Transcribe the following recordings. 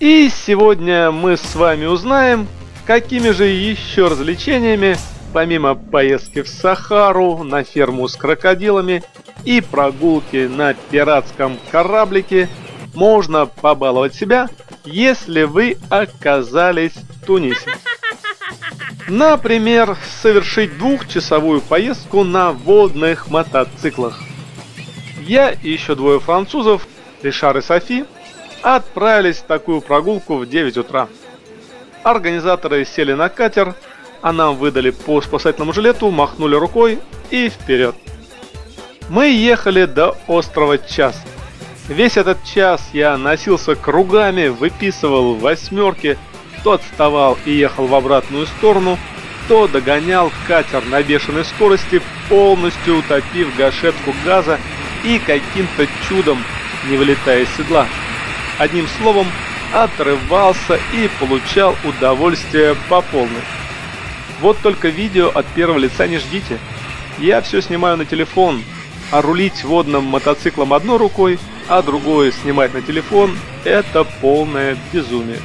И сегодня мы с вами узнаем, какими же еще развлечениями, помимо поездки в Сахару, на ферму с крокодилами и прогулки на пиратском кораблике, можно побаловать себя, если вы оказались в Тунисе. Например, совершить двухчасовую поездку на водных мотоциклах. Я и еще двое французов, Ришар и Софи, отправились в такую прогулку в 9 утра. Организаторы сели на катер, а нам выдали по спасательному жилету, махнули рукой и вперед. Мы ехали до острова Час. Весь этот час я носился кругами, выписывал восьмерки, то отставал и ехал в обратную сторону, то догонял катер на бешеной скорости, полностью утопив гашетку газа и каким-то чудом не вылетая из седла. Одним словом, отрывался и получал удовольствие по полной. Вот только видео от первого лица не ждите. Я все снимаю на телефон, а рулить водным мотоциклом одной рукой, а другой снимать на телефон – это полное безумие.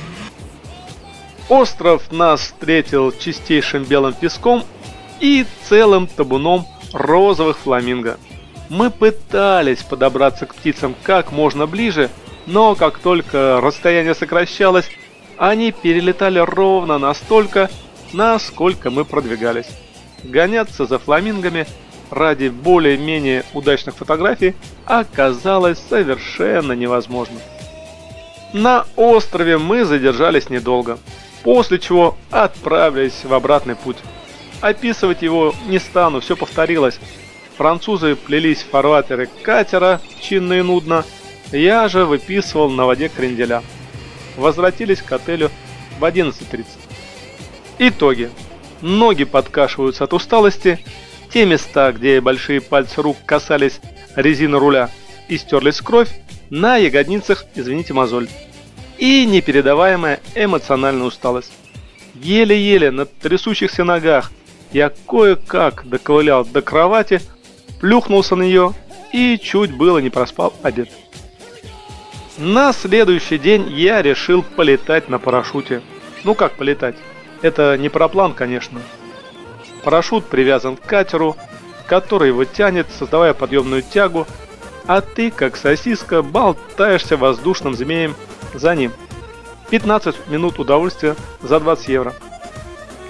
Остров нас встретил чистейшим белым песком и целым табуном розовых фламинго. Мы пытались подобраться к птицам как можно ближе, но как только расстояние сокращалось, они перелетали ровно настолько, насколько мы продвигались. Гоняться за фламингами ради более-менее удачных фотографий оказалось совершенно невозможно. На острове мы задержались недолго, после чего отправились в обратный путь. Описывать его не стану, все повторилось. Французы плелись в фарватере катера, чинно и нудно. Я же выписывал на воде кренделя. Возвратились к отелю в 11.30. Итоги. Ноги подкашиваются от усталости. Те места, где большие пальцы рук касались резины руля и стерлись кровь, на ягодницах, извините, мозоль. И непередаваемая эмоциональная усталость. Еле-еле на трясущихся ногах я кое-как доковылял до кровати, плюхнулся на нее и чуть было не проспал обед. На следующий день я решил полетать на парашюте. Ну как полетать? Это не параплан, конечно. Парашют привязан к катеру, который его тянет, создавая подъемную тягу, а ты, как сосиска, болтаешься воздушным змеем за ним. 15 минут удовольствия за 20 евро.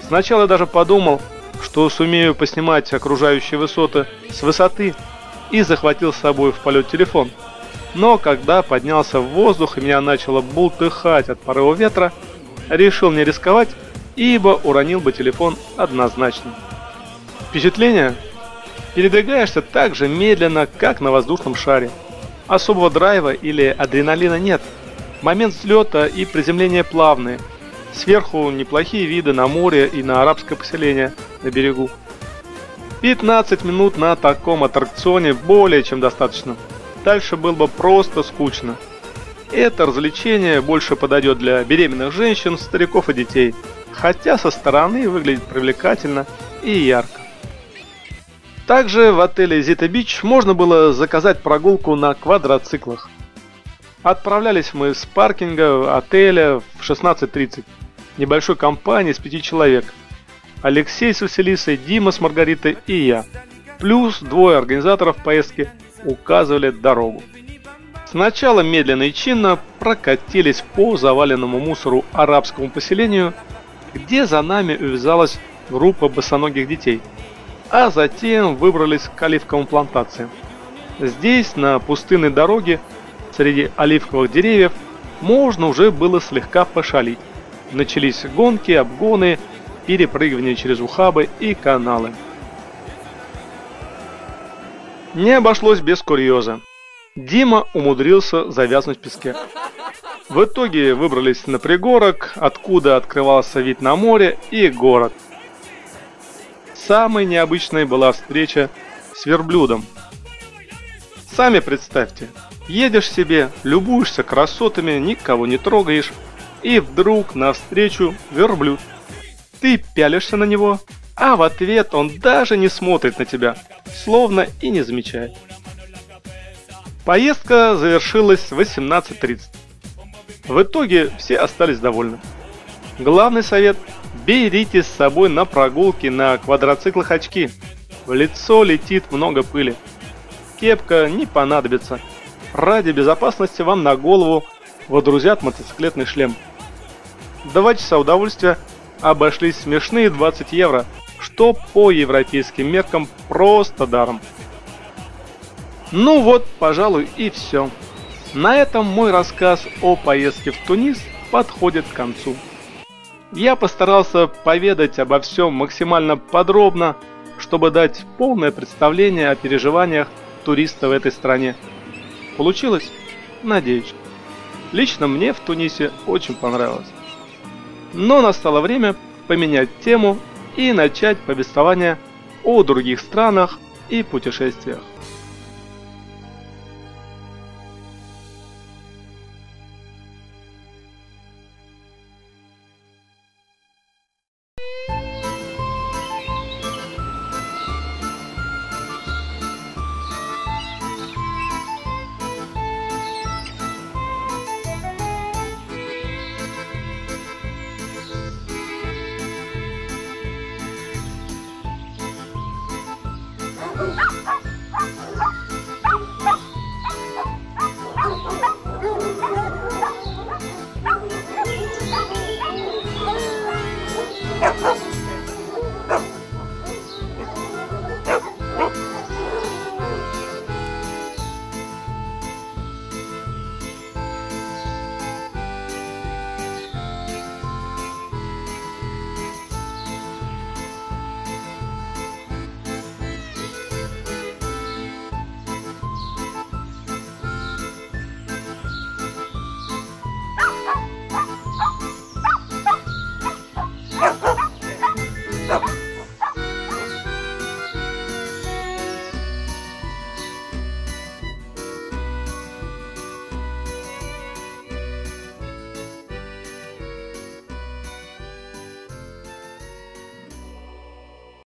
Сначала я даже подумал, что сумею поснимать окружающие высоты с высоты и захватил с собой в полет телефон. Но когда поднялся в воздух и меня начало бултыхать от порыва ветра, решил не рисковать, ибо уронил бы телефон однозначно. Впечатление? Передвигаешься так же медленно, как на воздушном шаре. Особого драйва или адреналина нет. Момент взлета и приземления плавные – Сверху неплохие виды на море и на арабское поселение на берегу. 15 минут на таком аттракционе более чем достаточно. Дальше было бы просто скучно. Это развлечение больше подойдет для беременных женщин, стариков и детей, хотя со стороны выглядит привлекательно и ярко. Также в отеле Зита Бич можно было заказать прогулку на квадроциклах. Отправлялись мы с паркинга отеля в 16.30 небольшой компании из пяти человек. Алексей с Василисой, Дима с Маргаритой и я. Плюс двое организаторов поездки указывали дорогу. Сначала медленно и чинно прокатились по заваленному мусору арабскому поселению, где за нами увязалась группа босоногих детей, а затем выбрались к оливковым плантациям. Здесь, на пустынной дороге, среди оливковых деревьев, можно уже было слегка пошалить. Начались гонки, обгоны, перепрыгивания через ухабы и каналы. Не обошлось без курьеза. Дима умудрился завязнуть в песке. В итоге выбрались на пригорок, откуда открывался вид на море и город. Самой необычной была встреча с верблюдом. Сами представьте, едешь себе, любуешься красотами, никого не трогаешь, и вдруг навстречу верблюд. Ты пялишься на него, а в ответ он даже не смотрит на тебя, словно и не замечает. Поездка завершилась в 18.30. В итоге все остались довольны. Главный совет – берите с собой на прогулки на квадроциклах очки. В лицо летит много пыли. Кепка не понадобится. Ради безопасности вам на голову водрузят мотоциклетный шлем. Два часа удовольствия обошлись смешные 20 евро, что по европейским меркам просто даром. Ну вот, пожалуй, и все. На этом мой рассказ о поездке в Тунис подходит к концу. Я постарался поведать обо всем максимально подробно, чтобы дать полное представление о переживаниях туриста в этой стране. Получилось? Надеюсь. Лично мне в Тунисе очень понравилось. Но настало время поменять тему и начать повествование о других странах и путешествиях.